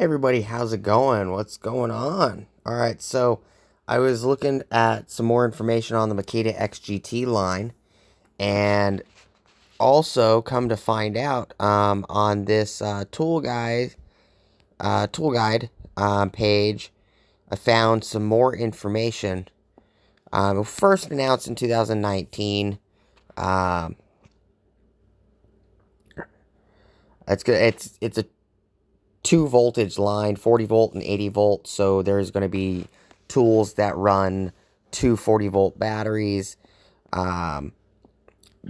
Everybody, how's it going? What's going on? All right, so I was looking at some more information on the Makita XGT line, and also come to find out um, on this uh, ToolGuyd, uh, ToolGuyd um, page, I found some more information. Um, first announced in 2019. Um, it's good. It's it's a two voltage line, 40 volt and 80 volt. So there's going to be tools that run two 40 volt batteries. Um,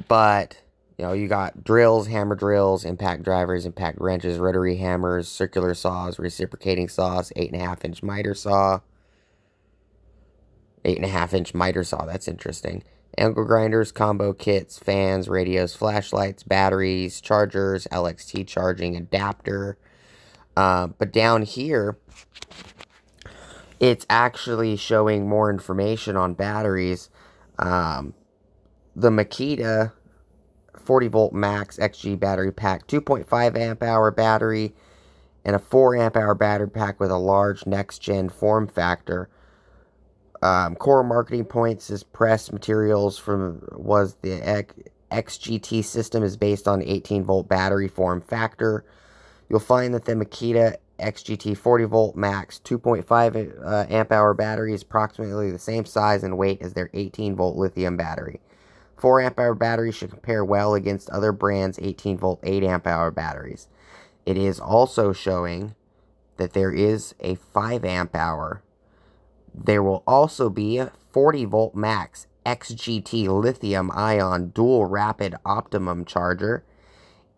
but, you know, you got drills, hammer drills, impact drivers, impact wrenches, rotary hammers, circular saws, reciprocating saws, 8.5 inch miter saw. 8.5 inch miter saw, that's interesting. Angle grinders, combo kits, fans, radios, flashlights, batteries, chargers, LXT charging adapter, uh, but down here, it's actually showing more information on batteries. Um, the Makita 40 volt max XG battery pack, 2.5 amp hour battery, and a 4 amp hour battery pack with a large next gen form factor. Um, core marketing points is press materials from was the XGT system is based on 18 volt battery form factor. You'll find that the Makita XGT 40 volt max 2.5 uh, amp hour battery is approximately the same size and weight as their 18 volt lithium battery. 4 amp hour battery should compare well against other brands' 18 volt 8 amp hour batteries. It is also showing that there is a 5 amp hour. There will also be a 40 volt max XGT lithium ion dual rapid optimum charger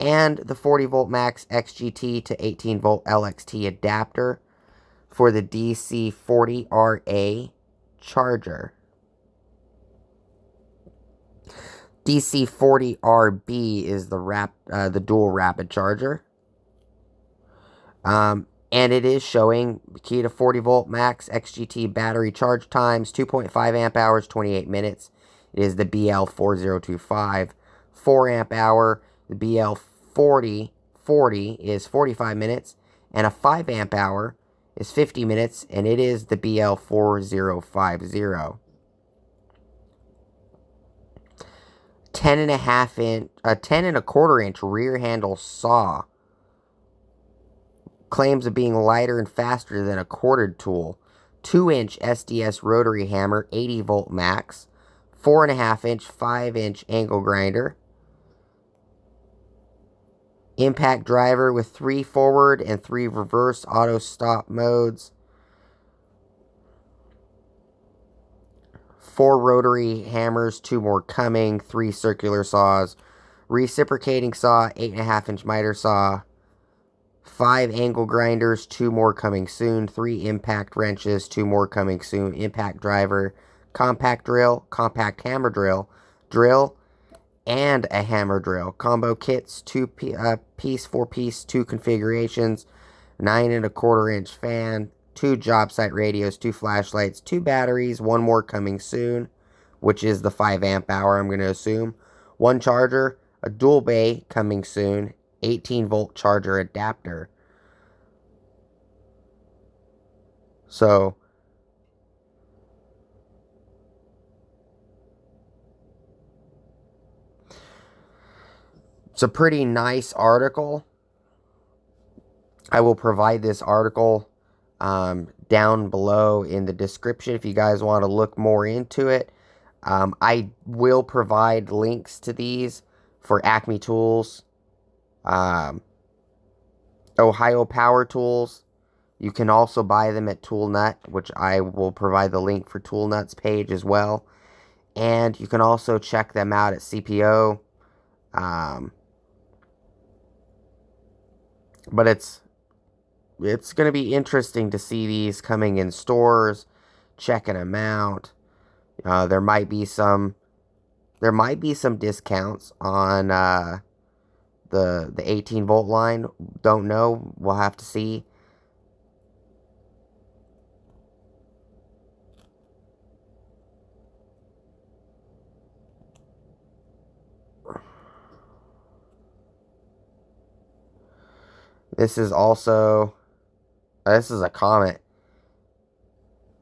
and the 40 volt max XGT to 18 volt LXT adapter for the DC40RA charger. DC40RB is the rap uh, the dual rapid charger. Um, and it is showing key to 40 volt max XGT battery charge times 2.5 amp hours 28 minutes. It is the BL4025 4 amp hour the BL 40, 40 is 45 minutes, and a 5 amp hour is 50 minutes, and it is the BL4050. 10 and a half inch, a 10 and a quarter inch rear handle saw claims of being lighter and faster than a corded tool. 2 inch SDS rotary hammer, 80 volt max. 4.5 inch, 5 inch angle grinder impact driver with three forward and three reverse auto stop modes. Four rotary hammers, two more coming, three circular saws, reciprocating saw, 8.5 inch miter saw, five angle grinders, two more coming soon, three impact wrenches, two more coming soon, impact driver, compact drill, compact hammer drill, drill, and a hammer drill. Combo kits, two uh, piece, four piece, two configurations, nine and a quarter inch fan, two job site radios, two flashlights, two batteries, one more coming soon, which is the 5 amp hour, I'm going to assume. One charger, a dual bay coming soon, 18 volt charger adapter. So, It's a pretty nice article. I will provide this article um, down below in the description if you guys want to look more into it. Um, I will provide links to these for Acme Tools, um, Ohio Power Tools. You can also buy them at Tool Nut, which I will provide the link for Tool Nut's page as well. And you can also check them out at CPO. Um, but it's it's going to be interesting to see these coming in stores, checking them out. Uh, there might be some there might be some discounts on uh, the the 18 volt line. Don't know. We'll have to see. This is also Uh, this is a comment.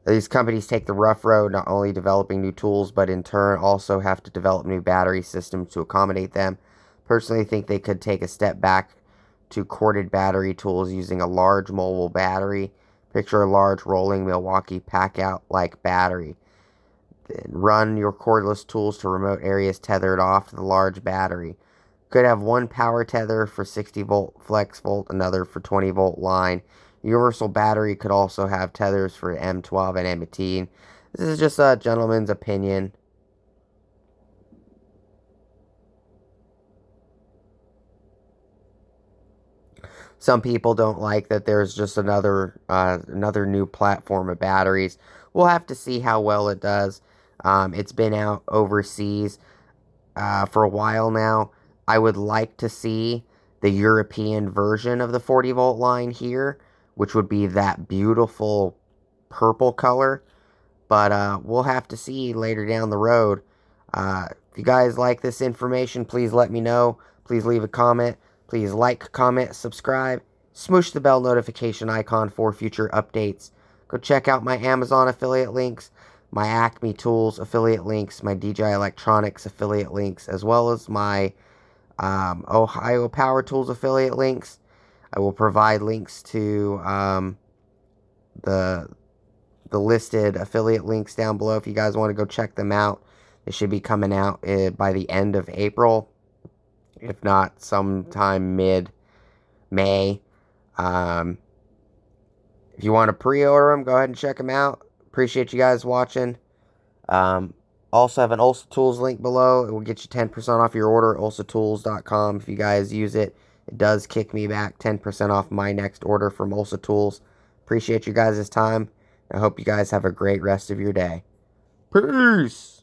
These companies take the rough road, not only developing new tools, but in turn also have to develop new battery systems to accommodate them. Personally, think they could take a step back to corded battery tools using a large mobile battery. Picture a large rolling Milwaukee pack-out like battery. Then run your cordless tools to remote areas tethered off to the large battery. Could have one power tether for 60 volt flex volt, another for 20 volt line. Universal battery could also have tethers for M12 and M18. This is just a gentleman's opinion. Some people don't like that there's just another uh, another new platform of batteries. We'll have to see how well it does. Um, it's been out overseas uh, for a while now. I would like to see the European version of the 40 volt line here, which would be that beautiful purple color. But uh, we'll have to see later down the road. Uh, if you guys like this information, please let me know. Please leave a comment. Please like, comment, subscribe, smoosh the bell notification icon for future updates. Go check out my Amazon affiliate links, my Acme Tools affiliate links, my DJI Electronics affiliate links, as well as my um, Ohio Power Tools affiliate links. I will provide links to um, the the listed affiliate links down below if you guys want to go check them out. They should be coming out uh, by the end of April if not sometime mid May. Um, if you want to pre-order them, go ahead and check them out. Appreciate you guys watching. Um, also have an Olsa Tools link below. It will get you 10% off your order at olsatools.com. If you guys use it, it does kick me back 10% off my next order from Olsa Tools. Appreciate you guys' time. I hope you guys have a great rest of your day. Peace!